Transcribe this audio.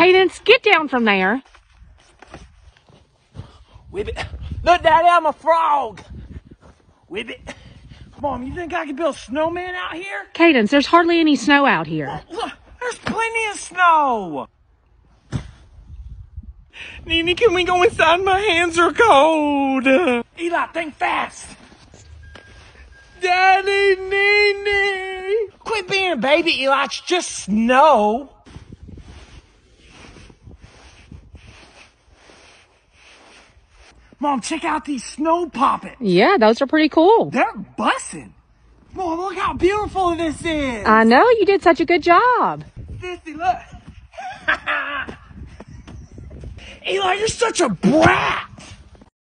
Cadence, get down from there. Whibbit. Look, Daddy, I'm a frog. Whibbit. Mom, you think I could build a snowman out here? Cadence, there's hardly any snow out here. Look, there's plenty of snow. Nene, can we go inside? My hands are cold. Eli, think fast. Daddy, Nene. Quit being a baby, Eli. It's just snow. Mom, check out these snow poppets. Yeah, those are pretty cool. They're bussing. Mom, look how beautiful this is. I know you did such a good job. Sissy, look. Eli, you're such a brat.